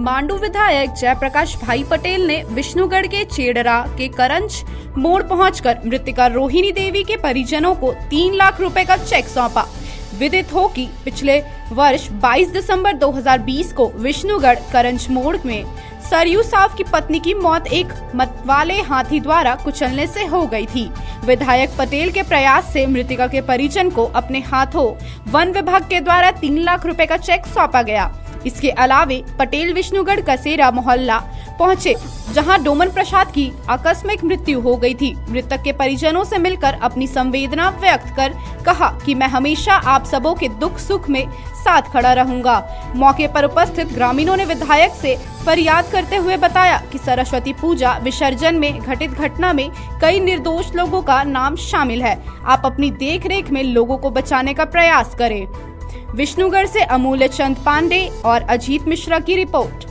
मांडू विधायक जयप्रकाश भाई पटेल ने विष्णुगढ़ के चेडरा के करंज मोड़ पहुंचकर मृतिका रोहिणी देवी के परिजनों को तीन लाख रुपए का चेक सौंपा। विदित हो कि पिछले वर्ष 22 दिसंबर 2020 को विष्णुगढ़ करंज मोड़ में सरयू साफ़ की पत्नी की मौत एक मतवाले हाथी द्वारा कुचलने से हो गई थी। विधायक पटेल के प्रयास से मृतिका के परिजन को अपने हाथों वन विभाग के द्वारा तीन लाख रुपए का चेक सौंपा गया। इसके अलावे पटेल विष्णुगढ़ कसेरा मोहल्ला पहुँचे, जहाँ डोमन प्रसाद की आकस्मिक मृत्यु हो गई थी। मृतक के परिजनों से मिलकर अपनी संवेदना व्यक्त कर कहा कि मैं हमेशा आप सबों के दुख सुख में साथ खड़ा रहूँगा। मौके पर उपस्थित ग्रामीणों ने विधायक से फरियाद करते हुए बताया कि सरस्वती पूजा विसर्जन में घटित घटना में कई निर्दोष लोगों का नाम शामिल है। आप अपनी देखरेख में लोगों को बचाने का प्रयास करें। विष्णुगढ़ से अमूल्य चंद पांडे और अजीत मिश्रा की रिपोर्ट।